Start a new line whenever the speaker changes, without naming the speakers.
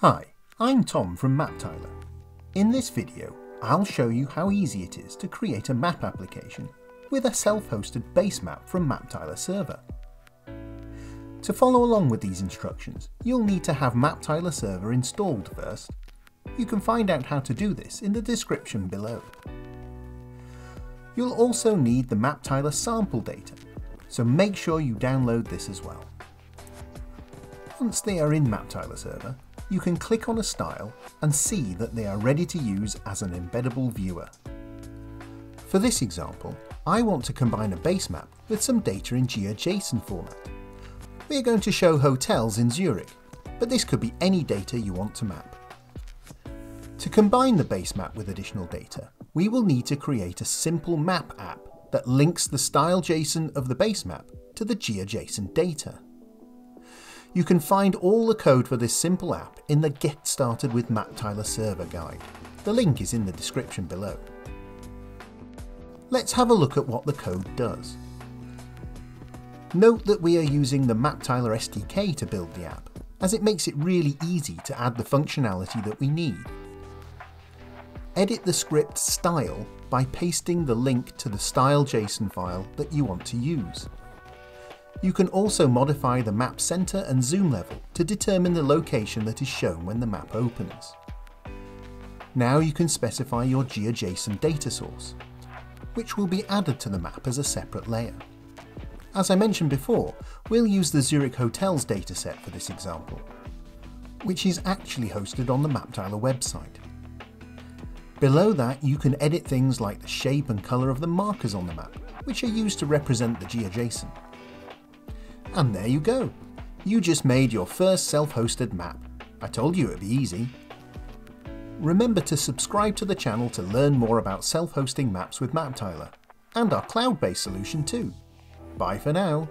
Hi, I'm Tom from MapTiler. In this video, I'll show you how easy it is to create a map application with a self-hosted base map from MapTiler server. To follow along with these instructions, you'll need to have MapTiler server installed first. You can find out how to do this in the description below. You'll also need the MapTiler sample data, so make sure you download this as well. Once they are in MapTiler server, you can click on a style and see that they are ready to use as an embeddable viewer. For this example, I want to combine a base map with some data in GeoJSON format. We are going to show hotels in Zurich, but this could be any data you want to map. To combine the base map with additional data, we will need to create a simple map app that links the style JSON of the base map to the GeoJSON data. You can find all the code for this simple app in the Get Started with MapTiler server guide. The link is in the description below. Let's have a look at what the code does. Note that we are using the MapTiler SDK to build the app, as it makes it really easy to add the functionality that we need. Edit the script style by pasting the link to the style JSON file that you want to use. You can also modify the map center and zoom level to determine the location that is shown when the map opens. Now you can specify your GeoJSON data source, which will be added to the map as a separate layer. As I mentioned before, we'll use the Zurich Hotels dataset for this example, which is actually hosted on the MapTiler website. Below that, you can edit things like the shape and colour of the markers on the map, which are used to represent the GeoJSON. And there you go. You just made your first self-hosted map. I told you it'd be easy. Remember to subscribe to the channel to learn more about self-hosting maps with MapTiler, and our cloud-based solution too. Bye for now.